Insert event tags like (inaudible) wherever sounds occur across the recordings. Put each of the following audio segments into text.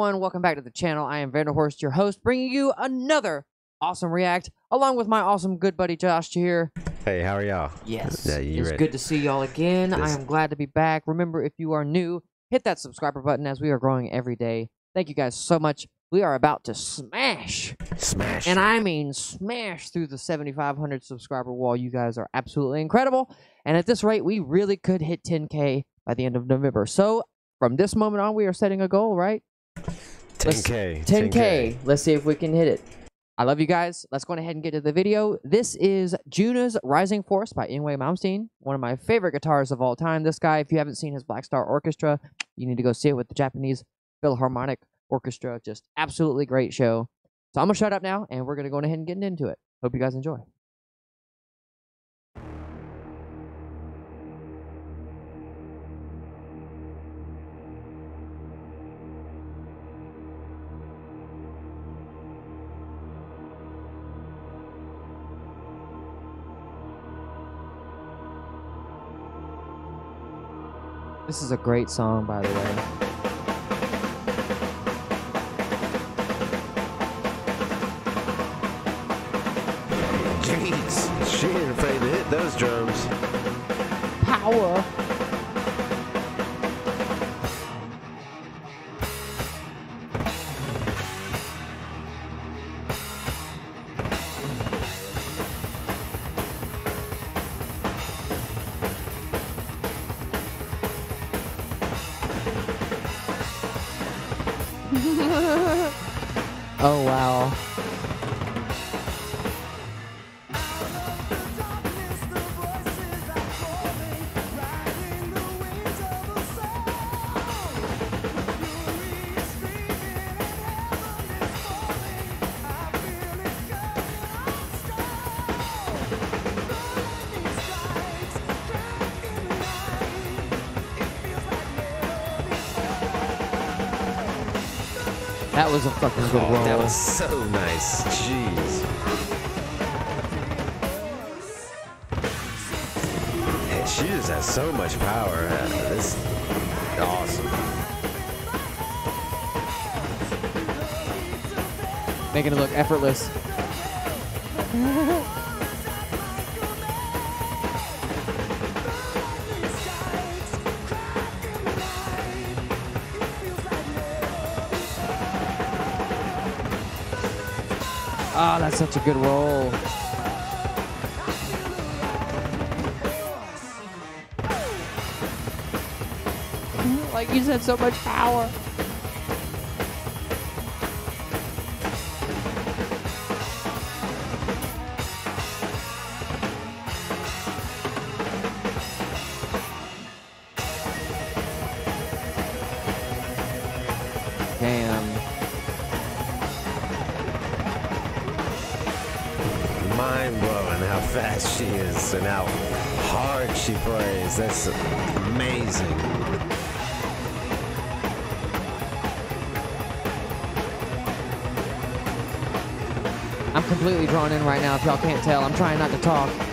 everyone? Welcome back to the channel. I am Vanderhorst, your host, bringing you another awesome react, along with my awesome good buddy Josh here. Hey, how are y'all? Yes, Yeah, you it's ready? good to see y'all again. I am glad to be back. Remember, if you are new, hit that subscriber button as we are growing every day. Thank you guys so much. We are about to smash, Smash. and I mean smash through the 7,500 subscriber wall. You guys are absolutely incredible. And at this rate, we really could hit 10K by the end of November. So from this moment on, we are setting a goal, right? (laughs) 10K. 10K. Let's see if we can hit it. I love you guys. Let's go ahead and get to the video. This is Junna's Rising Force by Yngwie Malmsteen, one of my favorite guitarists of all time. This guy, if you haven't seen his Black Star Orchestra, you need to go see it with the Japanese Philharmonic Orchestra. Just absolutely great show. So I'm going to shut up now, and we're going to go ahead and get into it. Hope you guys enjoy. This is a great song, by the way. Jeez. She ain't afraid to hit those drums. Power. That was a fucking good Oh, roll. that was so nice. Jeez. Yeah, she just has so much power. Uh, this is awesome. Making it look effortless. (laughs) Oh, that's such a good roll. like you said, so much power. Fast she is and how hard she plays. That's amazing. I'm completely drawn in right now. If y'all can't tell, I'm trying not to talk.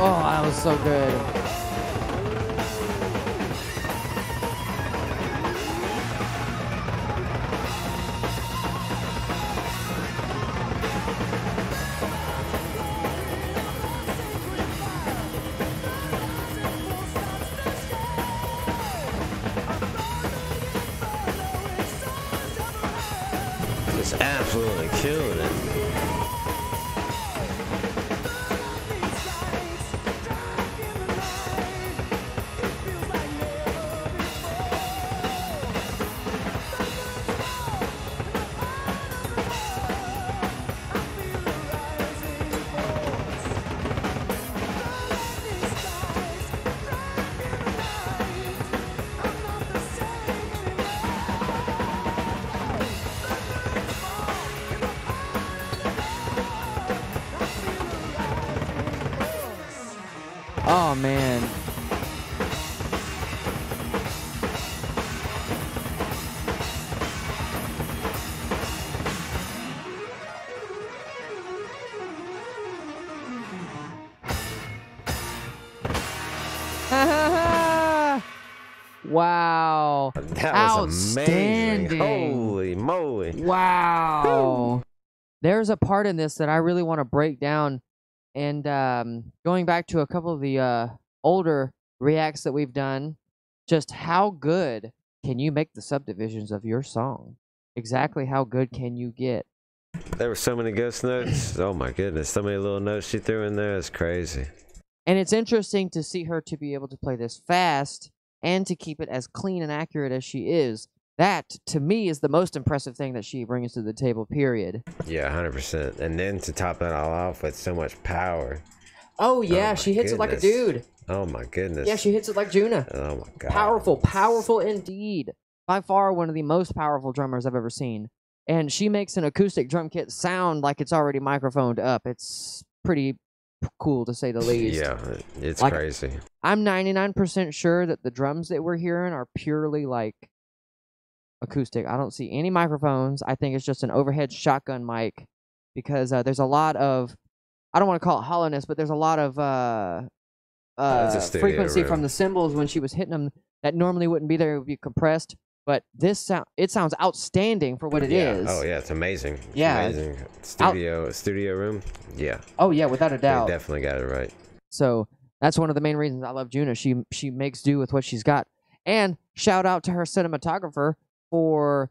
Oh, that was so good. Just absolutely killing it. Oh, man. (laughs) wow. That was amazing. Holy moly. Wow. Woo. There's a part in this that I really want to break down and um, going back to a couple of the uh, older reacts that we've done, just how good can you make the subdivisions of your song? Exactly how good can you get? There were so many ghost notes. Oh my goodness. So many little notes she threw in there. It's crazy. And it's interesting to see her to be able to play this fast and to keep it as clean and accurate as she is. That, to me, is the most impressive thing that she brings to the table, period. Yeah, 100%. And then to top that all off with so much power. Oh, yeah, oh, my she hits it like a dude. Oh my goodness. Yeah, she hits it like Junna. Oh my god. Powerful, powerful indeed. By far one of the most powerful drummers I've ever seen. And she makes an acoustic drum kit sound like it's already microphoned up. It's pretty cool to say the (laughs) least. Yeah, it's Like- crazy. I'm 99% sure that the drums that we're hearing are purely like acoustic. I don't see any microphones. I think it's just an overhead shotgun mic because uh, there's a lot of I don't want to call it hollowness, but there's a lot of uh, Uh, it's a studio frequency room. from the cymbals when she was hitting them that normally wouldn't be there. It would be compressed. But this sound it sounds outstanding for what it is. yeah. Oh yeah, it's amazing. It's Yeah. Amazing. Studio studio room. Yeah. Oh yeah, without a doubt. They definitely got it right. So that's one of the main reasons I love Junna. She she makes do with what she's got. And shout out to her cinematographer for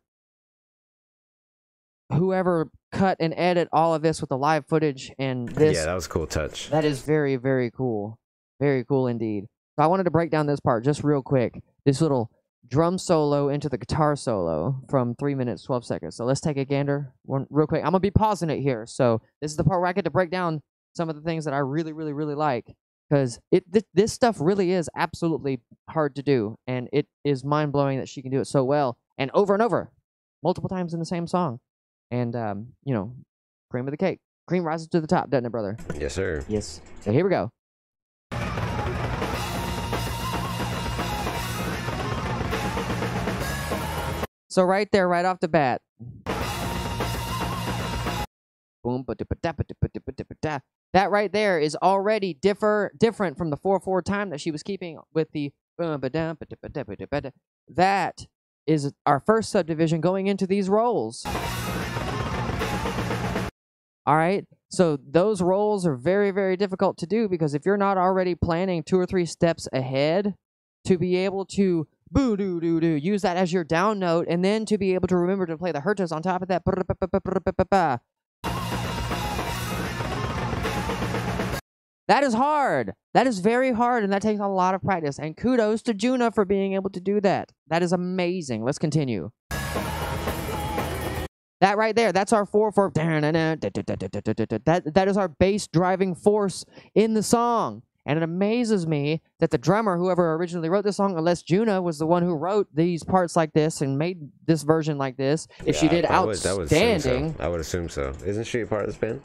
whoever cut and edit all of this with the live footage and this. yeah, that was a cool touch. that is very very cool, very cool indeed. So I wanted to break down this part just real quick. This little drum solo into the guitar solo from three minutes twelve seconds. So let's take a gander one real quick. I'm gonna be pausing it here. So this is the part where I get to break down some of the things that I really really really like because it th- this stuff really is absolutely hard to do, and it is mind blowing that she can do it so well and over and over, multiple times in the same song, and um, you know, cream of the cake, cream rises to the top, doesn't it, brother? Yes, sir. Yes. So here we go. So right there, right off the bat. Boom. That right there is already differ different from the four four time that she was keeping with the boom, ba-da, ba-da-ba-da, ba-da-ba-da. that is our first subdivision going into these rolls. All right. So those rolls are very, very difficult to do because if you're not already planning two or three steps ahead to be able to boo doo doo doo use that as your down note and then to be able to remember to play the hertas on top of that. That is hard. That is very hard and that takes a lot of practice. And kudos to Junna for being able to do that. That is amazing. Let's continue. That right there, that's our four four. That that is our bass driving force in the song, and it amazes me that the drummer, whoever originally wrote this song, unless Junna was the one who wrote these parts like this and made this version like this, if she did I would- I would so. outstanding. I would assume so. Isn't she a part of this band?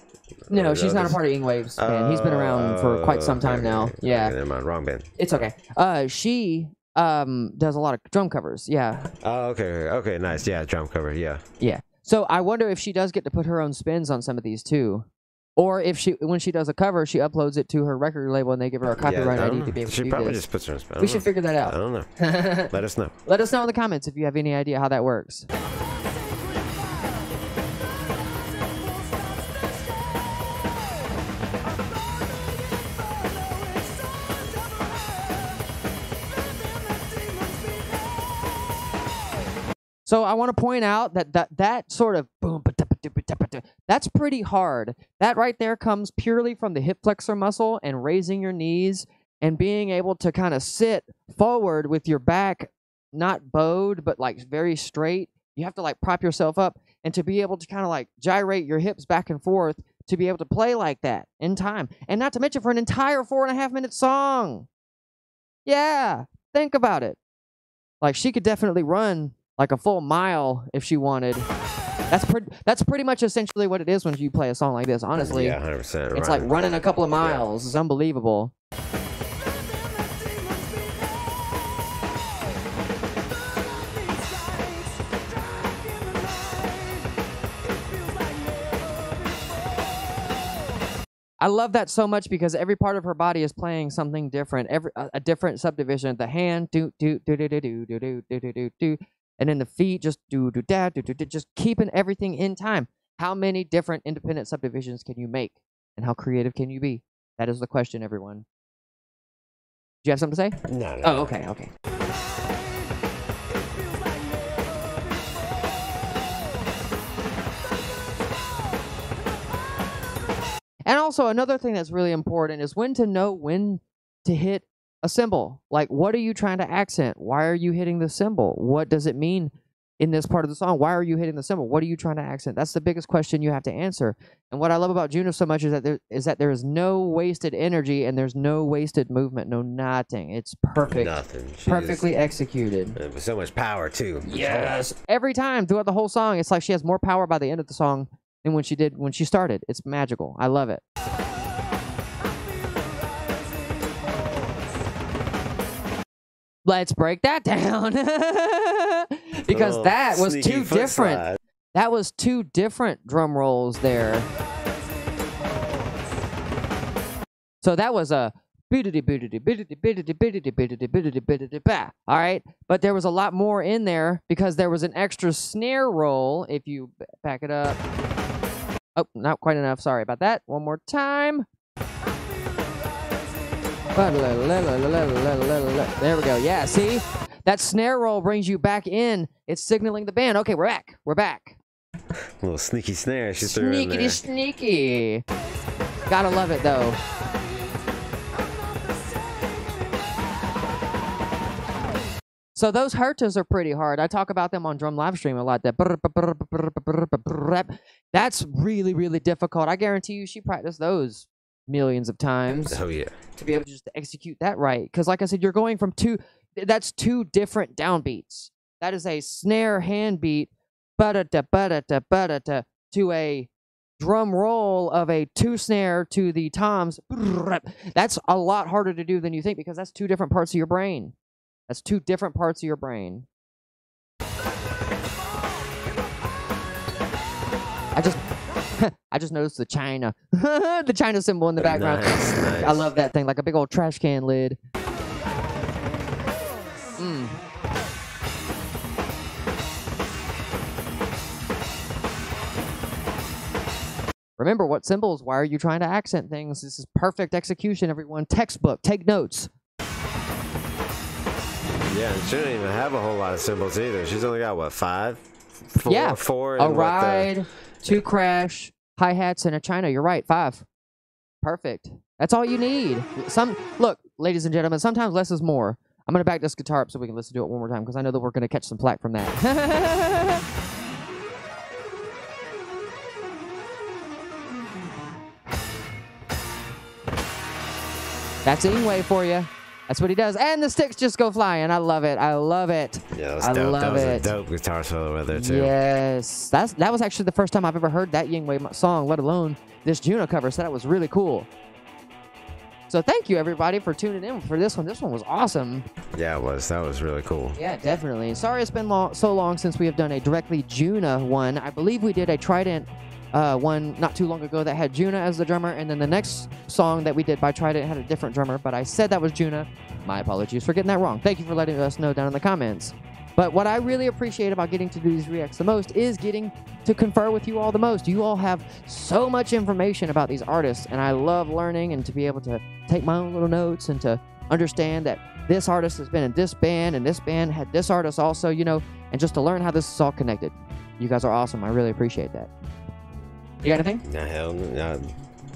No, she's not a part of Yngwie's band. He's been around for quite some Oh, time okay, now. okay, Yeah, okay, never mind. Wrong band. it's okay. Uh, she um does a lot of drum covers. Yeah, Oh, okay, okay, nice. Yeah, drum cover. Yeah. Yeah. So I wonder if she does get to put her own spins on some of these too. Or if she, when she does a cover, she uploads it to her record label and they give her a copyright yeah, ID to be able She to do probably this. just puts her. in we don't should figure that out. I don't know. (laughs) Let us know. Let us know in the comments if you have any idea how that works. So I want to point out that that, that sort of boom, ba-da-ba-da-ba-da-ba-da, that's pretty hard. That right there comes purely from the hip flexor muscle and raising your knees and being able to kind of sit forward with your back not bowed but like very straight. You have to like prop yourself up and to be able to kind of like gyrate your hips back and forth to be able to play like that in time. And not to mention for an entire four and a half minute song. Yeah, think about it. Like she could definitely run like a full mile if she wanted. That's pretty. That's pretty much essentially what it is when you play a song like this. Honestly, Yeah, hundred percent. it's like running a couple of miles. It's unbelievable. I love that so much because every part of her body is playing something different. Every a, a different subdivision. The hand do do do do do do do do do do, and then the feet just do do da do do do. Just keeping everything in time. How many different independent subdivisions can you make, and how creative can you be? That is the question, everyone. Do you have something to say? No, no. Oh, okay, okay. And also another thing that's really important is when to know when to hit a cymbal. Like what are you trying to accent? Why are you hitting the cymbal? What does it mean in this part of the song? Why are you hitting the cymbal? What are you trying to accent? That's the biggest question you have to answer. And what I love about Junna so much is that there is that there is no wasted energy and there's no wasted movement, no nothing. It's perfect. Nothing. She Perfectly executed. Just, uh, with so much power too. Yes. Every time throughout the whole song, it's like she has more power by the end of the song than when she did when she started. It's magical. I love it. Let's break that (laughs) down. because Little that was two different. slide. That was two different drum rolls there. So that was a all right, but there was a lot more in there because there was an extra snare roll. If you back it up, oh, not quite enough. Sorry about that. One more time. There we go. Yeah, see? That snare roll brings you back in. It's signaling the band. Okay, we're back. We're back. little sneaky snare she threw in Sneaky there. sneaky. Gotta love it though. So those hertas are pretty hard. I talk about them on Drum Live Stream a lot. That that's really really difficult. I guarantee you, she practiced those millions of times (laughs) Oh yeah. to be able to just execute that right. Because, like I said, you're going from two. That's two different downbeats. That is a snare hand beat, ba da da ba da da ba da da, to a drum roll of a two snare to the toms. That's a lot harder to do than you think because that's two different parts of your brain. That's two different parts of your brain. I just. (laughs) I just noticed the China, (laughs) the China cymbal in the background. Nice, (laughs) I love that thing, like a big old trash can lid. Mm. Remember what cymbals? Why are you trying to accent things? This is perfect execution, everyone. Textbook. Take notes. Yeah, she didn't even have a whole lot of cymbals either. She's only got what five? Four, Yeah, four. A and what the- ride, two crash, hi hats, and a China. You're right. Five. Perfect. That's all you need. Some look, ladies and gentlemen. Sometimes less is more. I'm gonna back this guitar up so we can listen to it one more time because I know that we're gonna catch some flack from that. (laughs) That's Yngwie for you. That's what he does, and the sticks just go flying. I love it. I love it. Yeah, that was I dope. love that was it. a dope guitar solo with there too. Yes, that's that was actually the first time I've ever heard that Yngwie song, let alone this Junna cover. So that was really cool. So thank you everybody for tuning in for this one. This one was awesome. Yeah, it was. That was really cool. Yeah, definitely. Sorry it's been long, so long since we have done a directly Junna one. I believe we did a Trident uh, one not too long ago that had Junna as the drummer, and then the next song that we did by Trident had a different drummer, but I said that was Junna. My apologies for getting that wrong. Thank you for letting us know down in the comments. But what I really appreciate about getting to do these reacts the most is getting to confer with you all the most. You all have so much information about these artists, and I love learning and to be able to take my own little notes and to understand that this artist has been in this band and this band had this artist also, you know, and just to learn how this is all connected. You guys are awesome. I really appreciate that. You got anything? No, hell, no,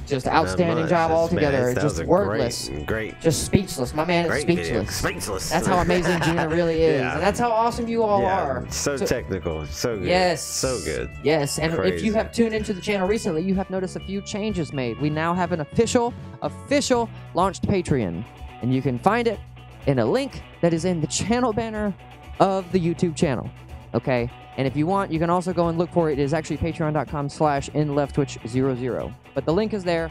Just outstanding job altogether. man, just wordless. Great, great, Just speechless. My man is great video. speechless. Speechless. That's how amazing (laughs) Gina really is. Yeah. And that's how awesome you all yeah, are. So, So- technical, so good. Yes. so good. Yes, and if you have tuned into the channel recently, you have noticed a few changes made. We now have an official, official launched Patreon, and you can find it in a link that is in the channel banner of the YouTube channel. Okay, and if you want, you can also go and look for it. It is actually patreon.com slash in left twitch 00. But the link is there.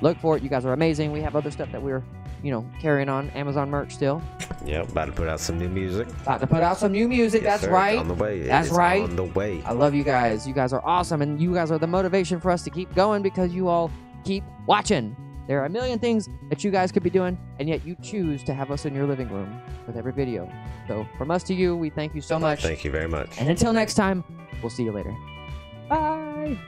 Look for it. You guys are amazing. We have other stuff that we're, you know, carrying on. Amazon merch still. Yep, about to put out some new music. About to put out some new music. Yes, That's sir. right. On the way. That's It's right. On the way. I love you guys. You guys are awesome, and you guys are the motivation for us to keep going because you all keep watching. There are a million things that you guys could be doing, and yet you choose to have us in your living room with every video. So, from us to you, we thank you so much. Thank you very much. And until next time, we'll see you later. Bye.